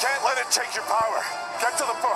Can't let it take your power. Get to the boat.